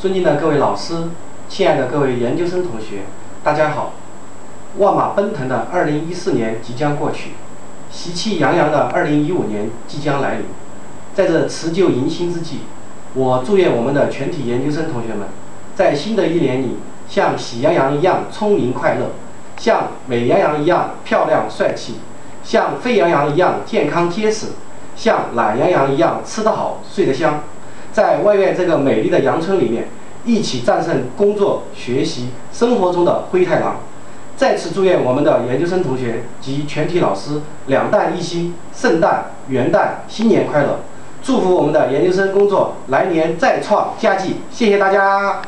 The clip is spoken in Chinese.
尊敬的各位老师，亲爱的各位研究生同学，大家好！万马奔腾的2014年即将过去，喜气洋洋的2015年即将来临。在这辞旧迎新之际，我祝愿我们的全体研究生同学们，在新的一年里，像喜羊羊一样聪明快乐，像美羊羊一样漂亮帅气，像沸羊羊一样健康结实，像懒羊羊一样吃得好睡得香。在外院这个美丽的阳春里面，一起战胜工作、学习、生活中的灰太狼。再次祝愿我们的研究生同学及全体老师两弹一星，圣诞、元旦、新年快乐！祝福我们的研究生工作来年再创佳绩！谢谢大家。